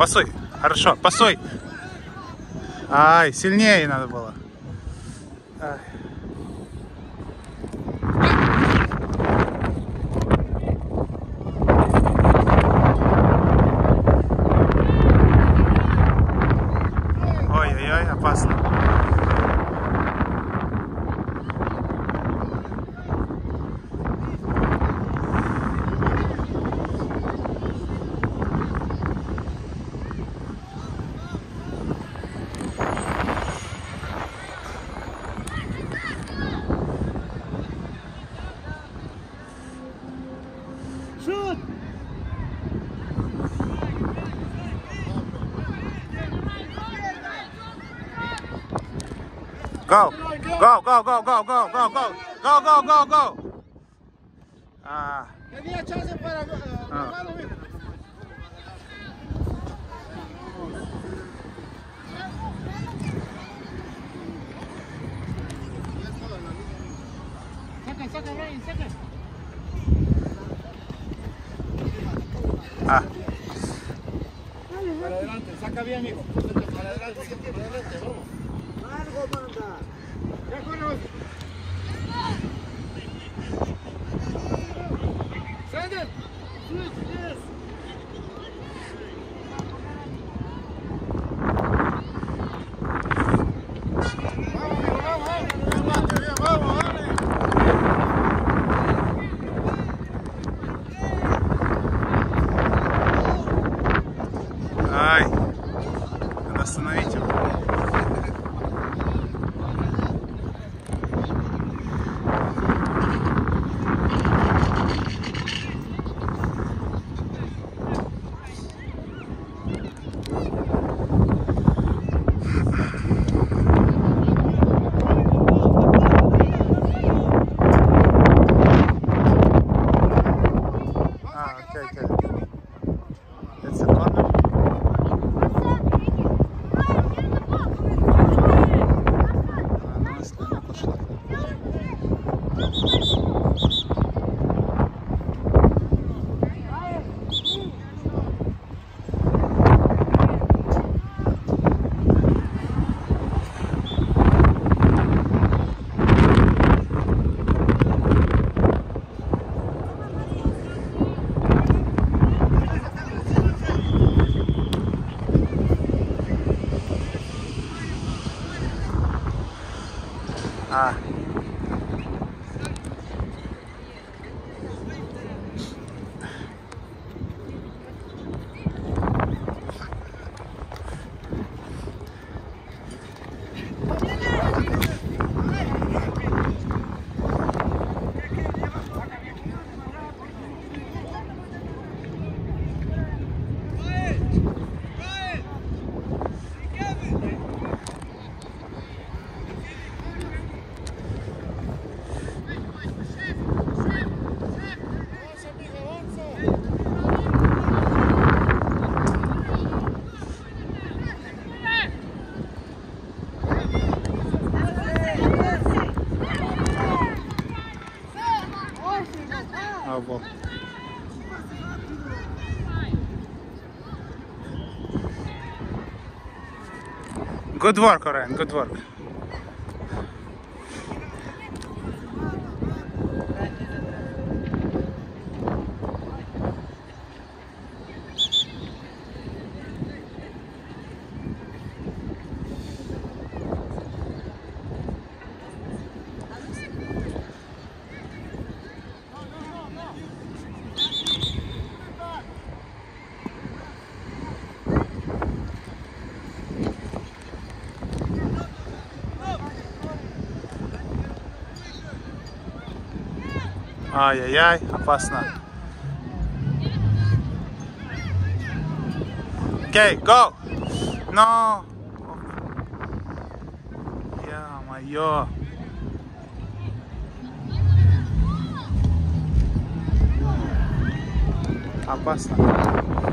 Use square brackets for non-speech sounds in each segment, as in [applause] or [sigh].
Посой. Хорошо, посой. Ай, сильнее надо было. Ай. Go. Go, go, go, go, go, go, go. Go, go, go, go. Ah, Tenía chance para... Ah. Ah. Saca, saca, Brian, saca. ah. Para adelante, saca bien, hijo. Para adelante, para adelante, vamos. Algo manda. Senden! Düz! А. Good work, Orion, good work. Ай-яй-яй, опасно. Окей, go! Но! Ё-моё! Опасно.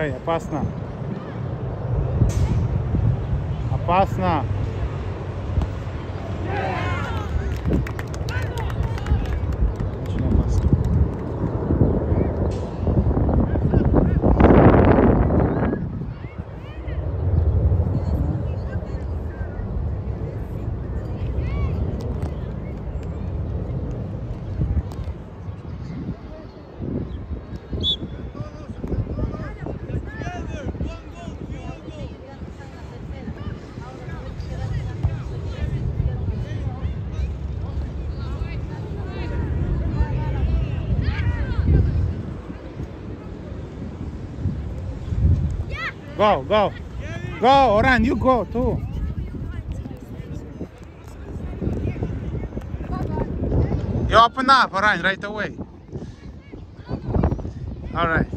Ой-ой-ой, опасно. Опасно. Go, go. Go, Oran, you go too. You open up, Oran, right away. All right.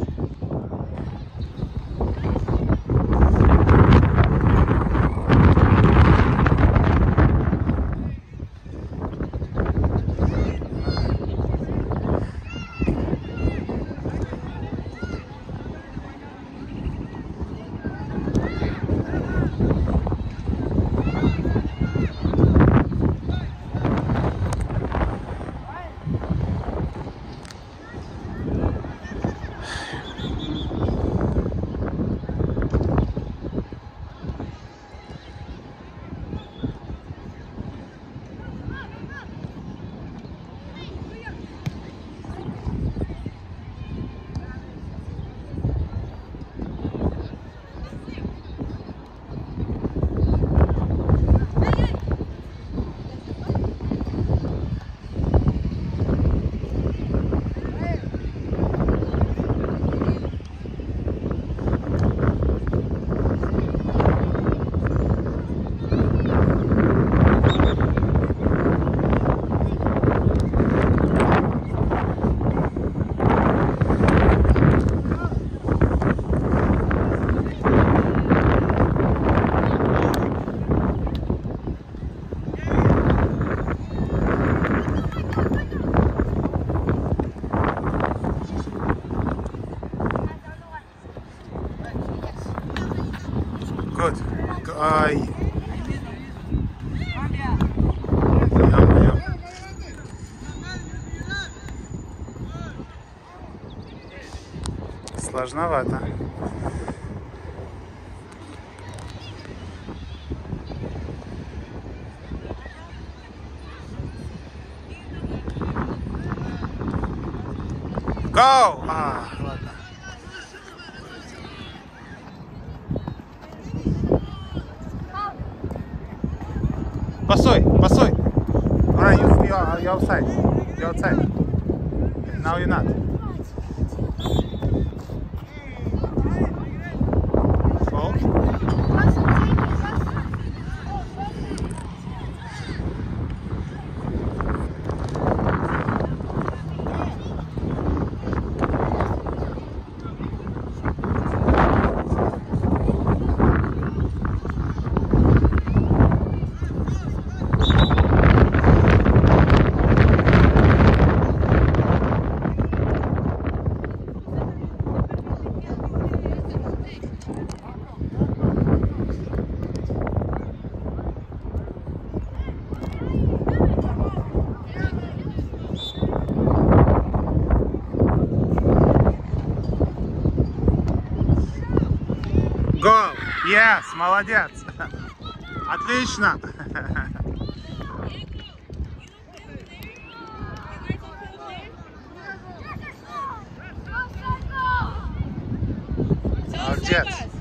Сложновато. Go! А, ладно. Постой, постой. Alright, you, you, are, you outside. You outside. Now you're not. Fault? Go! Yes, молодец. Отлично. Молодец.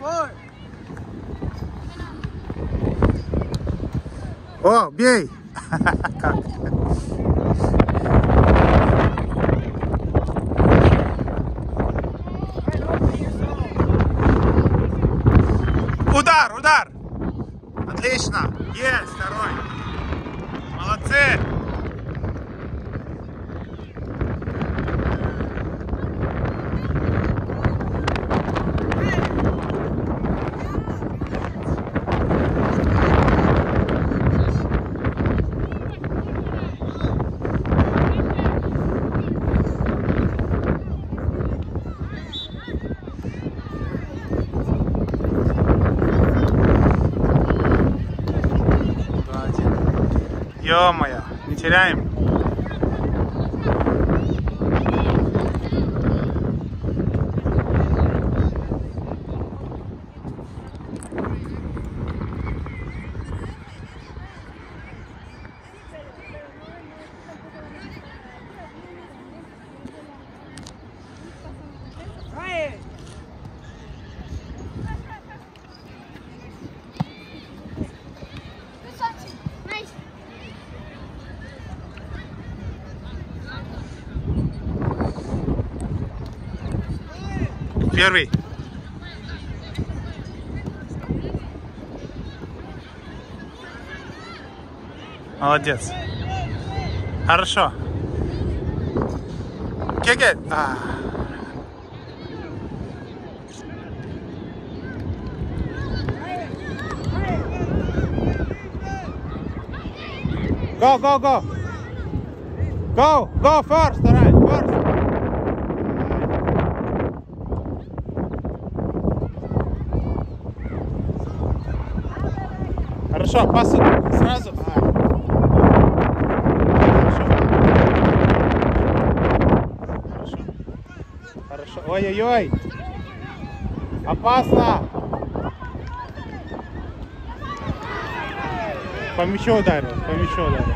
Ó, oh, Biei! [laughs] Tá. Теряем. Первый. Молодец. Хорошо. Кеге. А. Go, go, go. Go, go first, Хорошо, пас сразу. А. Хорошо. Ой-ой-ой. Опасно. По мячу ударил, по мячу ударил.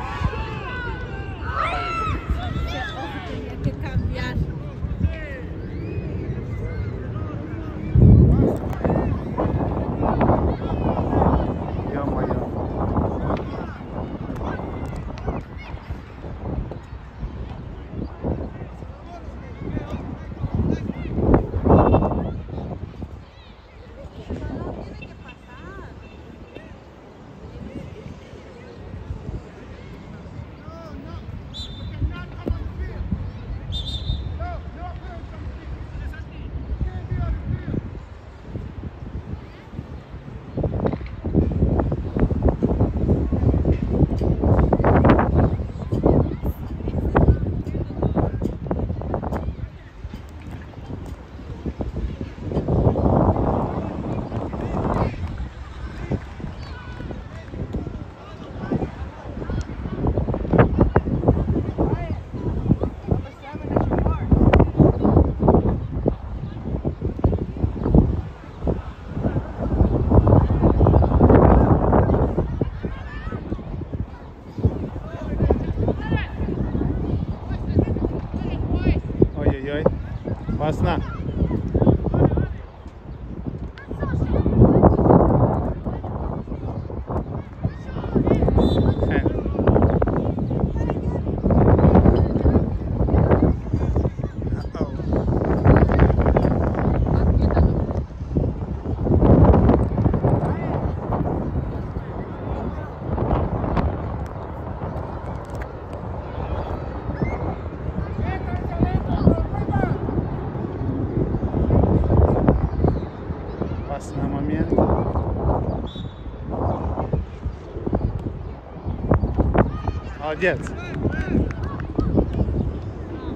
Молодец.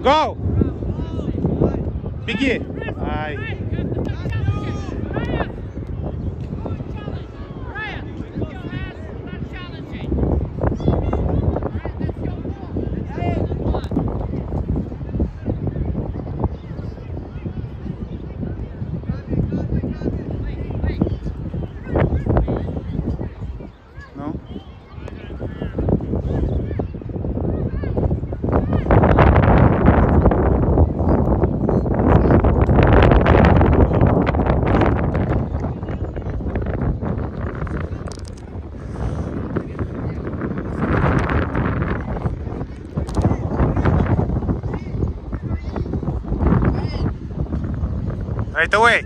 Go! Беги! do way.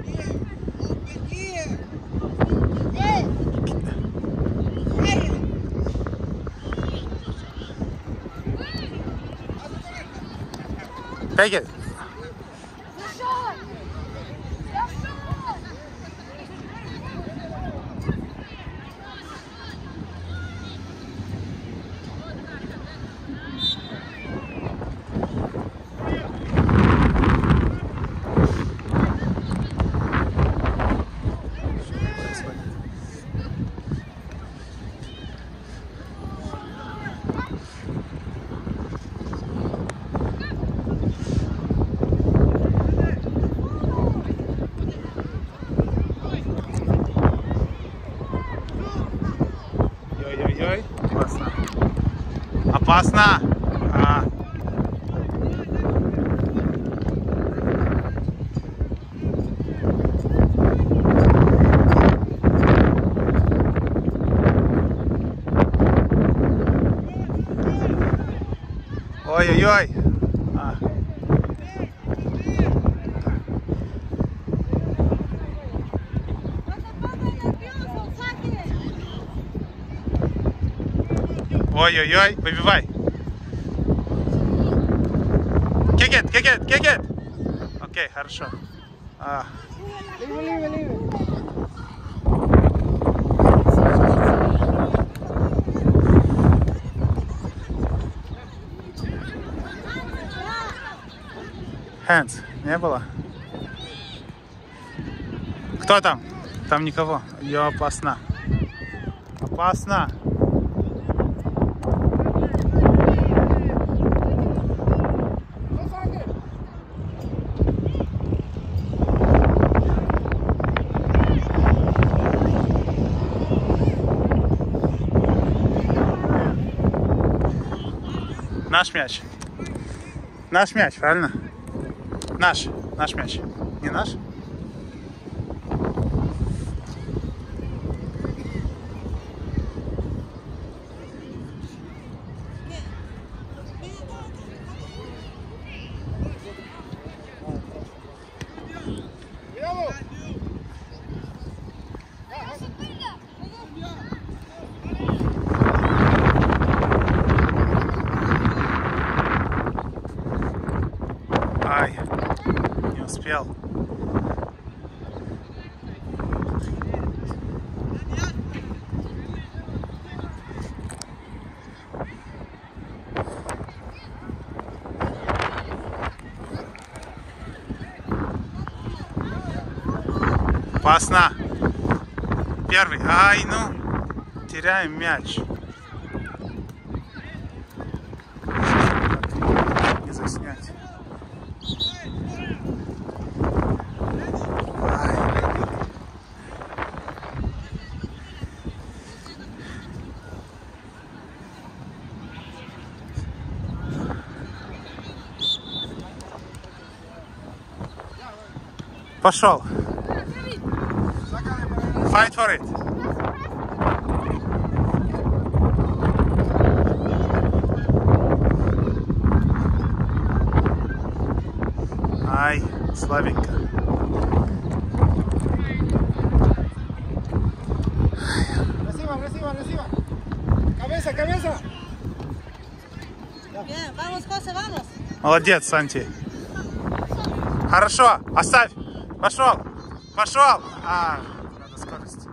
Опасно. А. Ой-ой-ой. Ой-ой-ой, выбивай. Kick it, kick it, kick it. Окей, хорошо. А, Libre, libre, libre. hands не было? Кто там? Там никого. Ее опасно. Опасно. Наш мяч. Наш мяч, правильно? Наш. Наш мяч. Не наш? Cuidado. Ай, не успел. Опасно. Первый. Ай, ну. Теряем мяч. Не заснять. Ай. Пошел. Fight for it. Ай, слабенько. Reciban, reciban, reciban. Cabeza, cabeza. Bien, vamos, José, vamos. Молодец, Санти. Хорошо, оставь. Пошел. Пошел. А, надо скорость.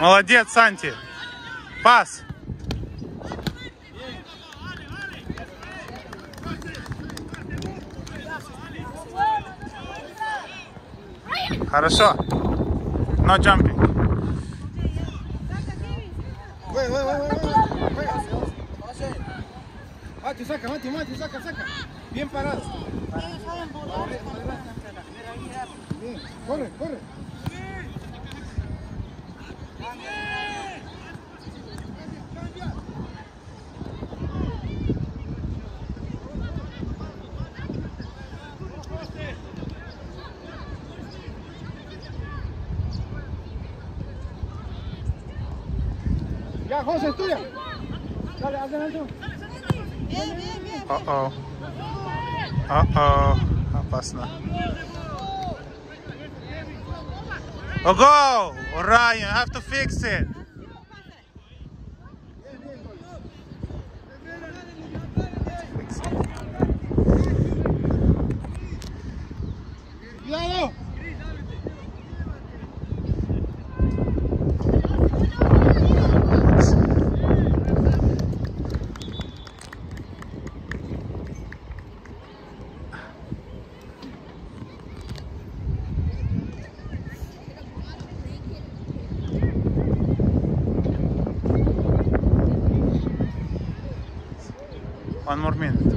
Молодец, Санти. Пас. Хорошо. No jumping. Juega, juega. Juega. José. Mati, saca, Mati, Mati, saca, saca. Bien parado. Bien, corre, corre. Dale, adelante. Bien, bien, bien. Uh-oh. Uh-oh. Опасно. Oh, go! Orion, you have to fix it. Armin.